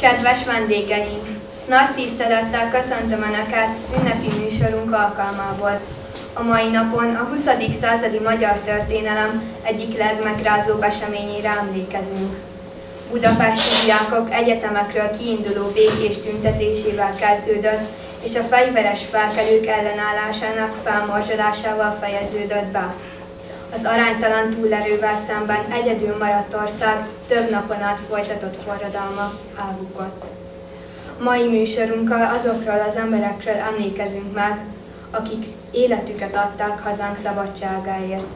Kedves vendégeink! Nagy tisztelettel köszöntöm Önöket ünnepi műsorunk alkalmából. A mai napon a 20. századi magyar történelem egyik legmegrázóbb eseményére emlékezünk. Budapesti diákok egyetemekről kiinduló békés tüntetésével kezdődött, és a fegyveres felkelők ellenállásának felmorzsolásával fejeződött be. Az aránytalan túlerővel szemben egyedül maradt ország több napon át folytatott forradalma elbukott. Mai műsorunkkal azokról az emberekről emlékezünk meg, akik életüket adták hazánk szabadságáért.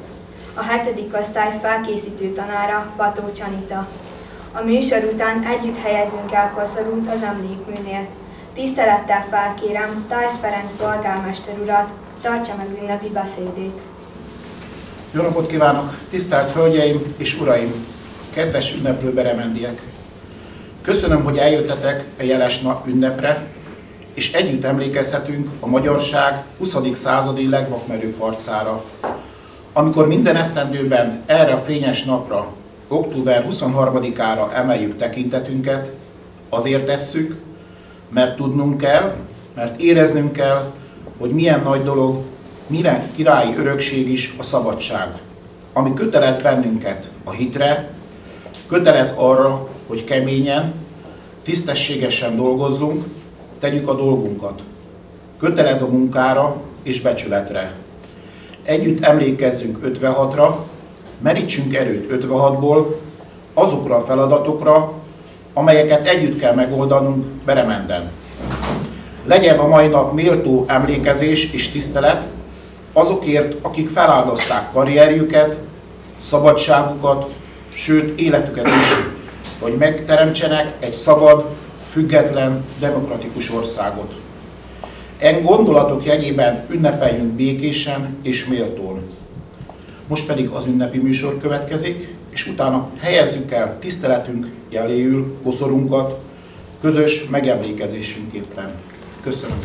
A hetedik osztály felkészítő tanára Bató Csanita. A műsor után együtt helyezünk el koszorút az emlékműnél. Tisztelettel felkérem Tajsz Ferenc polgármester urat, tartsa meg ünnepi beszédét. Jó napot kívánok, tisztelt Hölgyeim és Uraim, kedves ünneplő beremendiek! Köszönöm, hogy eljöttetek a jeles nap ünnepre, és együtt emlékezhetünk a magyarság 20. századi legvakmerőbb harcára. Amikor minden esztendőben erre a fényes napra, október 23-ára emeljük tekintetünket, azért tesszük, mert tudnunk kell, mert éreznünk kell, hogy milyen nagy dolog, mire királyi örökség is a szabadság, ami kötelez bennünket a hitre, kötelez arra, hogy keményen, tisztességesen dolgozzunk, tegyük a dolgunkat. Kötelez a munkára és becsületre. Együtt emlékezzünk 56-ra, merítsünk erőt 56-ból azokra a feladatokra, amelyeket együtt kell megoldanunk Beremenden. Legyen a mai nap méltó emlékezés és tisztelet azokért, akik feláldozták karrierjüket, szabadságukat, sőt életüket is, hogy megteremtsenek egy szabad, független, demokratikus országot. En gondolatok jegyében ünnepeljünk békésen és méltón. Most pedig az ünnepi műsor következik, és utána helyezzük el tiszteletünk jeléül koszorunkat közös megemlékezésünképpen. Köszönöm.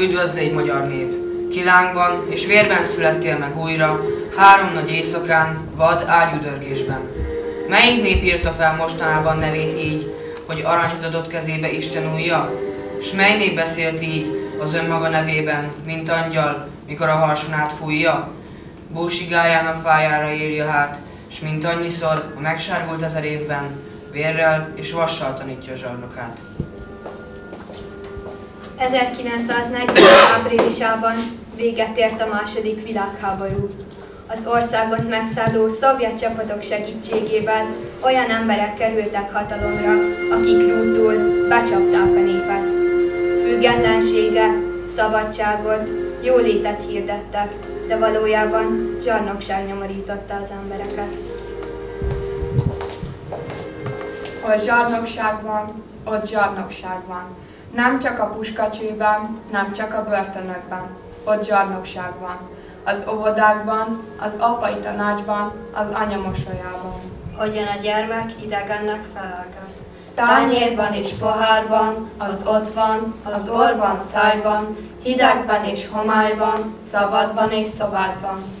Ifjúság, üdvözl egy magyar nép! Kilángban és vérben születtél meg újra, három nagy éjszakán, vad ágyúdörgésben. Melyik nép írta fel mostanában nevét így, hogy aranyat adott kezébe Isten újja? S mely nép beszélt így az önmaga nevében, mint angyal, mikor a harsonát fújja? Búsigájának fájára írja hát, s mint annyiszor a megsárgult ezer évben, vérrel és vassal tanítja a zsarnokát. 1940. áprilisában véget ért a második világháború. Az országot megszálló szovjet csapatok segítségével olyan emberek kerültek hatalomra, akik rútul becsapták a népet. Függetlenséget, szabadságot, jólétet hirdettek, de valójában zsarnokság nyomorította az embereket. Hol zsarnokság van, ott zsarnokság van. Nem csak a puskacsőben, nem csak a börtönökben, ott zsarnokság van. Az óvodákban, az apai tanácsban, az anya mosolyában. Hogyan a gyermek idegennek felelget. Tányérban és pohárban, az ott van, az orban, szájban, hidegben és homályban, szabadban és szobádban.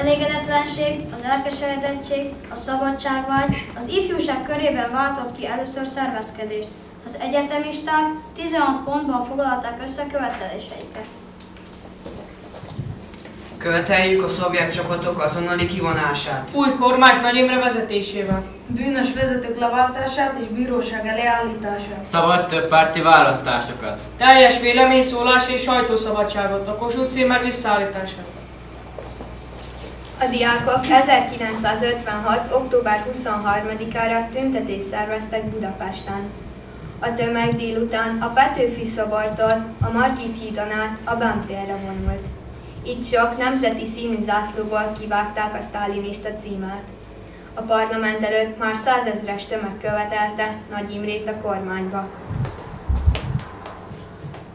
Elégedetlenség, az elkeseredettség, a szabadságvágy az ifjúság körében váltott ki először szervezkedést. Az egyetemisták 16 pontban foglalták össze követeléseiket. Követeljük a szovjet csapatok azonnali kivonását. Új kormány Nagy Imre vezetésével. Bűnös vezetők leváltását és bíróság elé állítását. Szabad több párti választásokat. Teljes véleményszólás és sajtószabadságot, a Kossuth címer visszaállítását. A diákok 1956. október 23-ára tüntetést szerveztek Budapesten. A tömeg délután a Petőfi szobortól a Margit hídon át a Bám térre vonult. Itt sok nemzeti színű zászlóból kivágták a sztálinista címet. A parlament előtt már százezres tömeg követelte Nagy Imrét a kormányba.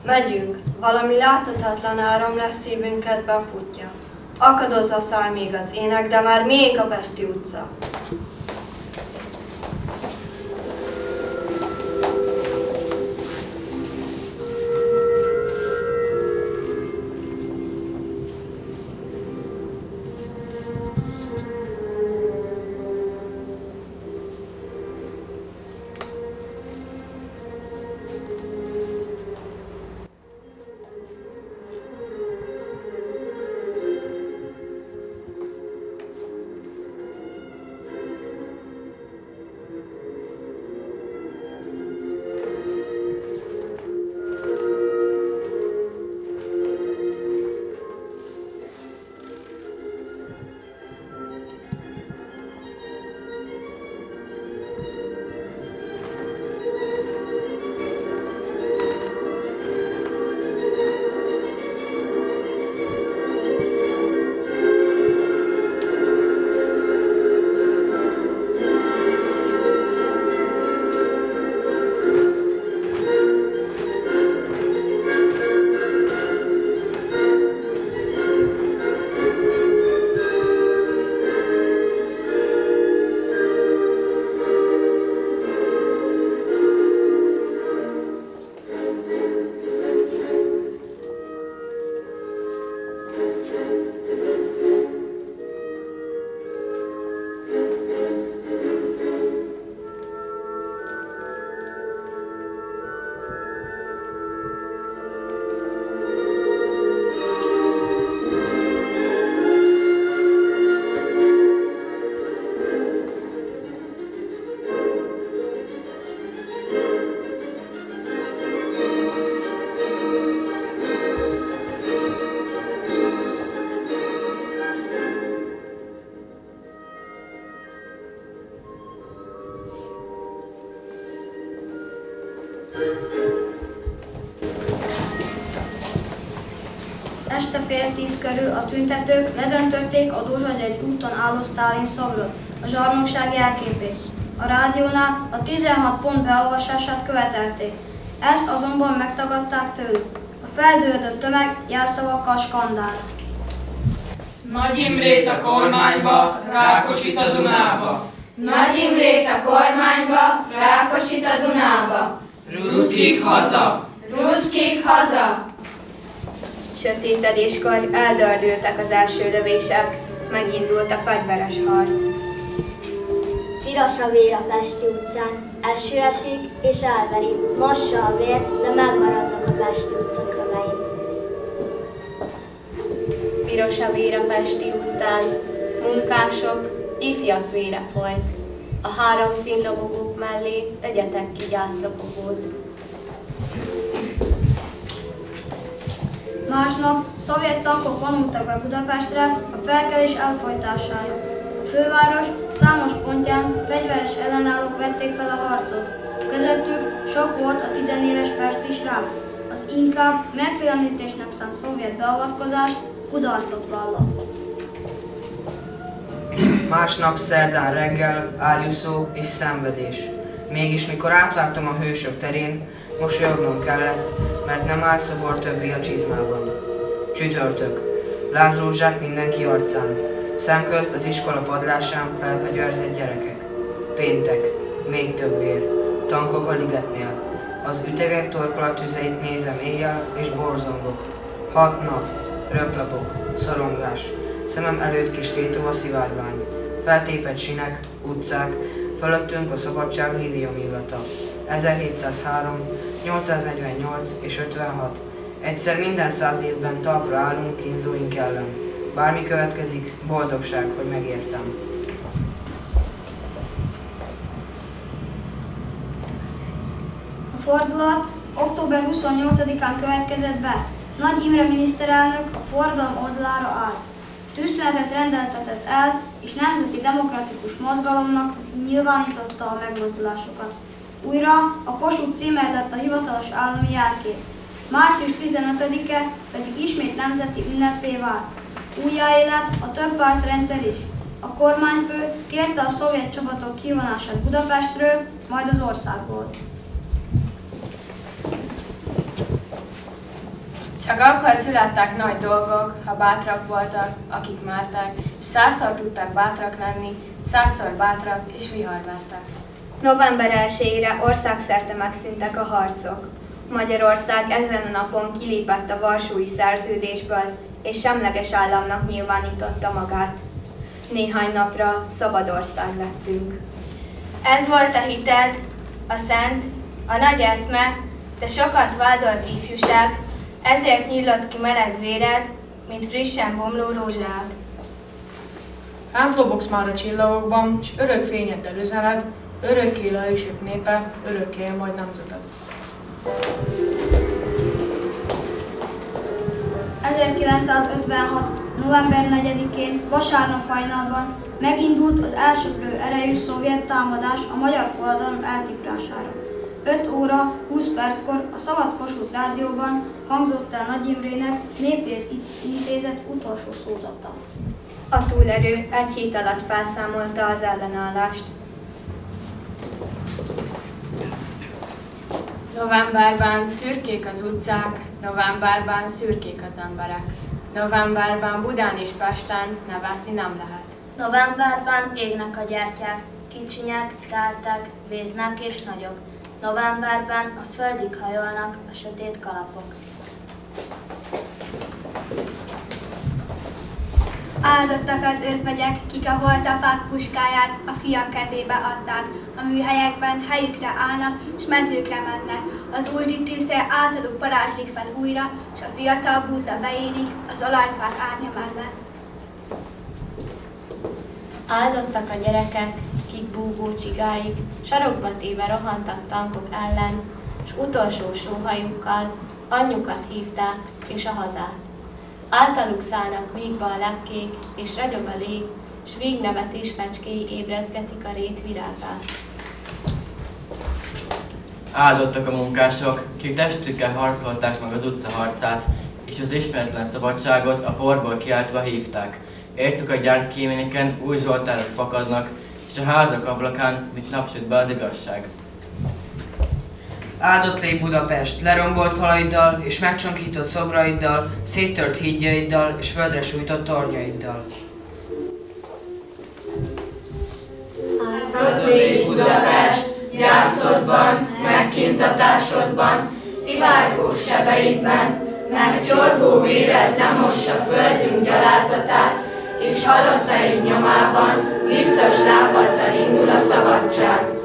Megyünk, valami láthatatlan áram lesz szívünket befutja. Akadoz a szál még az ének, de már még a Pesti utca. Fél tíz körül a tüntetők ledöntötték a egy úton álló Sztálin szobrot, a zsarnokság jelképét. A rádiónál a 16 pont beolvasását követelték. Ezt azonban megtagadták tőlük. A feldőlődött tömeg jelszavakkal skandált. Nagy Imrét a kormányba, Rákosit a Dunába. Nagy Imrét a kormányba, Rákosit a Dunába. Ruszkik haza! Ruszkik haza! Sötétedéskor eldördültek az első lövések, megindult a fegyveres harc. Piros a vér a Pesti utcán, eső esik és elveri, mossa a vért, de megmaradnak a Pesti utca kövein. Piros a vér a Pesti utcán, munkások, ifjak vére folyt. A három színlobogók mellé tegyetek ki gyászlobogót. Másnap szovjet tankok vonultak be Budapestre a felkelés elfolytására. A főváros számos pontján fegyveres ellenállók vették fel a harcot. Közöttük sok volt a tizenéves pesti srác. Az inkább megfélemlítésnek szánt szovjet beavatkozás kudarcot vallott. Másnap szerdán reggel ágyúszó és szenvedés. Mégis mikor átvágtam a hősök terén, mosolyognom kellett, mert nem áll szobor többi a csizmában. Csütörtök. Lázrózsák mindenki arcán. Szemközt az iskola padlásán felfegyverzett gyerekek. Péntek. Még több vér. Tankok a ligetnél. Az ütegek torkolatüzeit nézem éjjel és borzongok. Hat nap. Röplapok. Szorongás. Szemem előtt kis tétó a szivárvány. Feltépett sinek, utcák, fölöttünk a szabadság lílium illata. 1703, 848 és 56. Egyszer minden száz évben talpra állunk kínzóink ellen. Bármi következik, boldogság, hogy megértem. A fordulat október 28-án következett be. Nagy Imre miniszterelnök a forradalom oldalára állt. Tűzszünetet rendeltetett el, és nemzeti demokratikus mozgalomnak nyilvánította a megmozdulásokat. Újra a Kossuth címer lett a hivatalos állami jelkép. Március 15-e pedig ismét nemzeti ünnepé vált. Újjáélet a több rendszer is. A kormányfő kérte a szovjet csapatok kivonását Budapestről, majd az országból. Csak akkor születtek nagy dolgok, ha bátrak voltak, akik márták. Százszor tudtak bátrak lenni, százszor bátrak és viharvertek. November 1-ére országszerte megszűntek a harcok. Magyarország ezen a napon kilépett a Varsói Szerződésből, és semleges államnak nyilvánította magát. Néhány napra szabad ország lettünk. Ez volt a hited, a szent, a nagy eszme, de sokat vádolt ifjúság, ezért nyílott ki meleg véred, mint frissen bomló rózsák. Átlobogsz már a csillagokban, és örök fényet üzened, örökké leősök népe, örökké majd nemzeted. 1956. november 4-én, vasárnap hajnalban megindult az elsőprő erejű szovjet támadás a magyar forradalom eltiprására. 5 óra 20 perckor a Szabad Kossuth rádióban hangzott el Nagy Imrének népész intézet utolsó szózata. A túlerő egy hét alatt felszámolta az ellenállást. Novemberben szürkék az utcák, novemberben szürkék az emberek. Novemberben Budán és Pesten nevetni nem lehet. Novemberben égnek a gyertyák, kicsinyek, teltek, véznek és nagyok. Novemberben a földig hajolnak a sötét kalapok. Áldottak az özvegyek, kik a holtapák puskáját a fiak kezébe adták. A műhelyekben helyükre állnak, s mezőkre mennek. Az újdi tűztér általuk parázslik fel újra, s a fiatal búza beérik az olajfák árnya mellett. Áldottak a gyerekek, kik búgó csigáig, sarokba téve rohantak tankok ellen, s utolsó sóhajukkal anyjukat hívták és a hazát. Általuk szállnak vígba a lepkék, és ragyog a lég, s vígnevetés fecskéi ébrezgetik a rét virágát. Áldottak a munkások, kik testükkel harcolták meg az utca harcát, és az ismeretlen szabadságot a porból kiáltva hívták. Értük a gyárkéményeken új zsoltárok fakadnak, és a házak ablakán, mint napsüt be az igazság. Áldott légy Budapest, lerombolt falaiddal és megcsonkított szobraiddal, széttört hídjaiddal és földre sújtott tornyaiddal. Áldott légy Budapest, gyászodban, megkínzatásodban, szivárgó sebeidben, mert csorgó véred lemossa földünk gyalázatát, és halottaid nyomában biztos lábaddal indul a szabadság.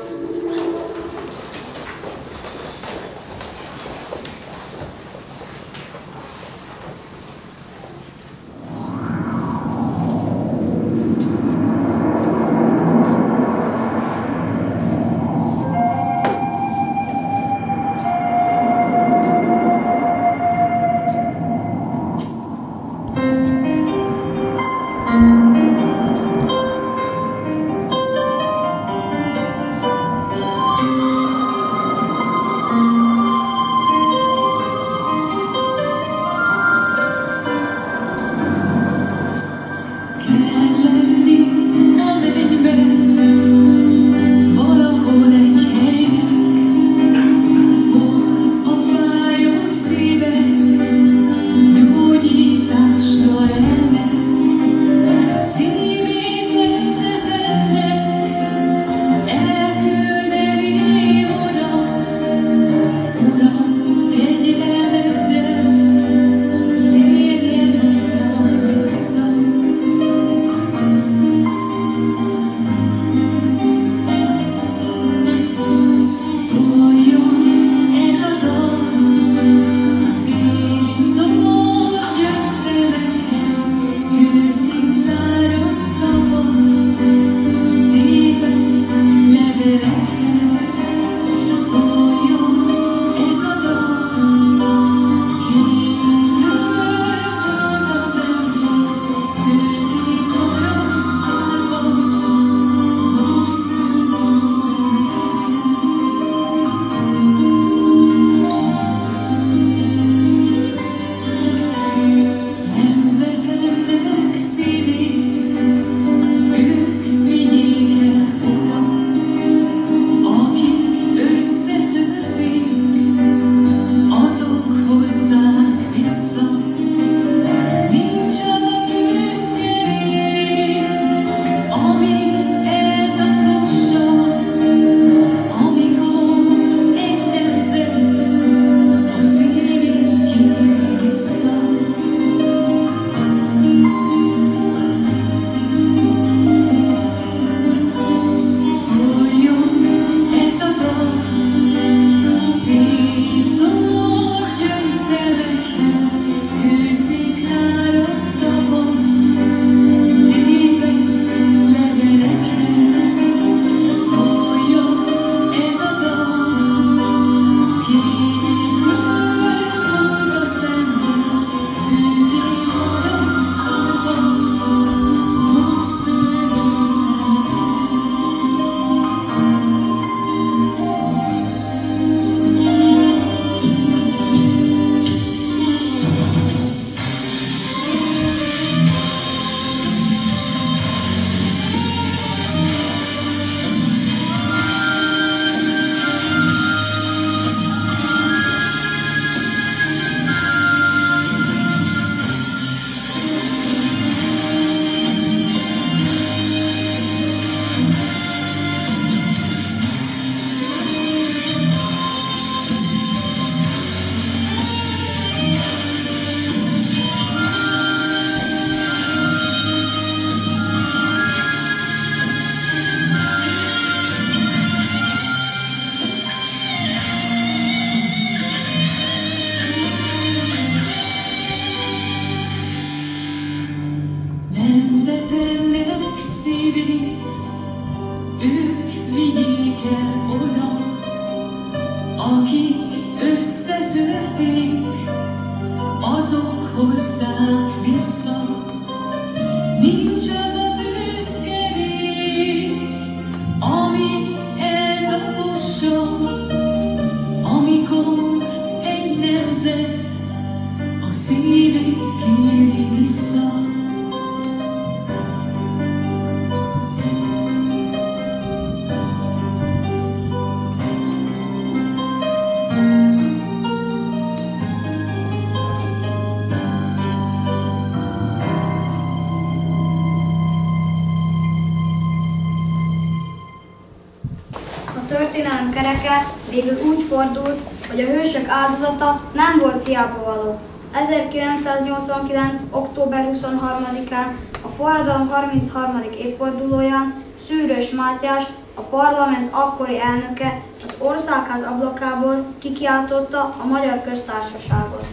Áldozata nem volt hiába való. 1989. október 23-án a forradalom 33. évfordulóján Szűrös Mátyás, a parlament akkori elnöke az országház ablakából kikiáltotta a Magyar Köztársaságot.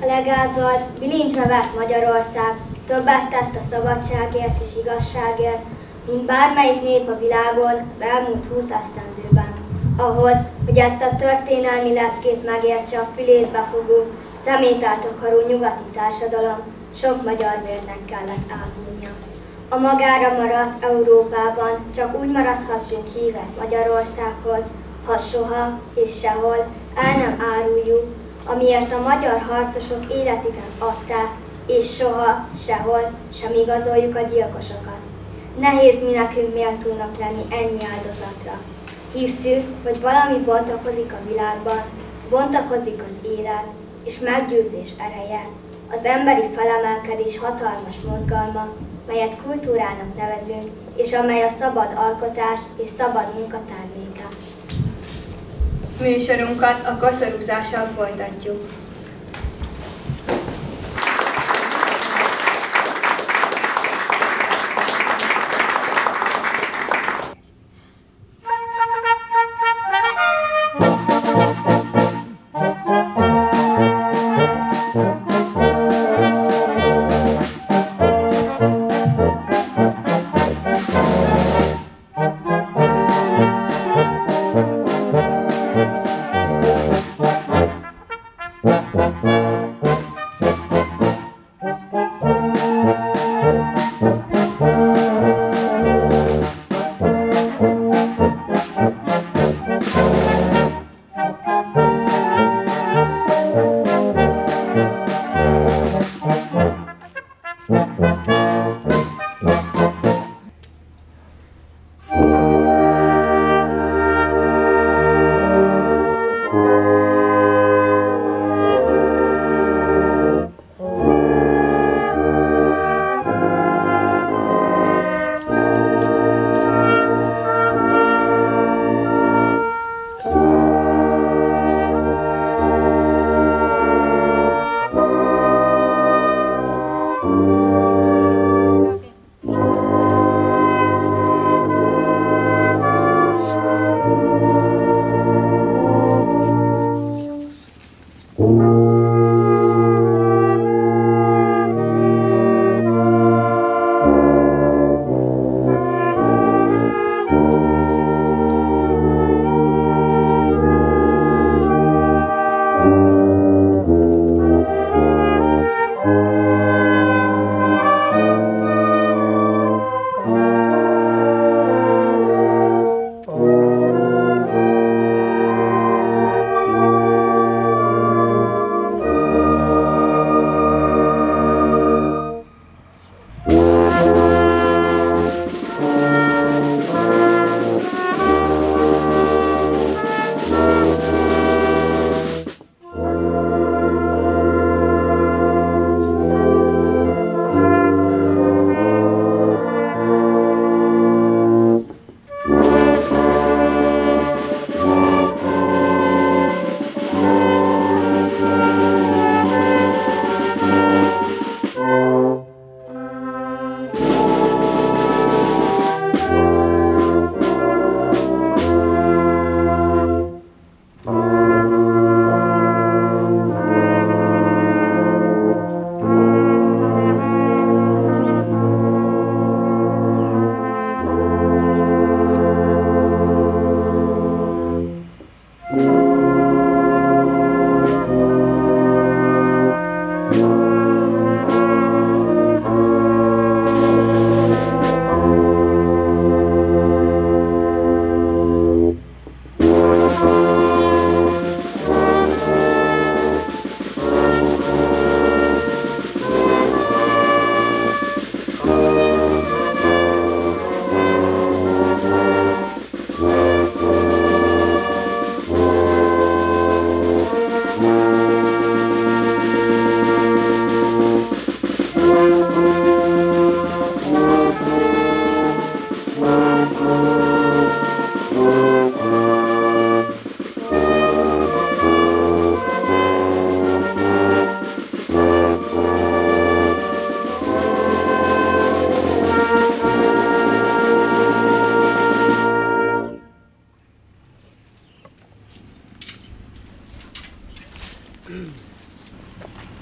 A legázolt, bilincsbe vett Magyarország többet tett a szabadságért és igazságért, mint bármelyik nép a világon az elmúlt húsz esztendőben. Ahhoz, hogy ezt a történelmi leckét megértse a fülét befogó, szemételt akaró nyugati társadalom, sok magyar vérnek kellett áldulnia. A magára maradt Európában csak úgy maradhattunk hívek Magyarországhoz, ha soha és sehol el nem áruljuk, amiért a magyar harcosok életüket adták, és soha, sehol sem igazoljuk a gyilkosokat. Nehéz mi nekünk méltónak lenni ennyi áldozatra. Hisszük, hogy valami bontakozik a világban, bontakozik az élet, és meggyőzés ereje, az emberi felemelkedés hatalmas mozgalma, melyet kultúrának nevezünk, és amely a szabad alkotás és szabad munka terméke. Műsorunkat a koszorúzással folytatjuk.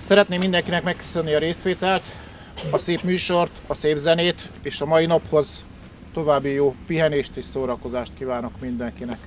Szeretném mindenkinek megköszönni a részvételt, a szép műsort, a szép zenét, és a mai naphoz további jó pihenést és szórakozást kívánok mindenkinek.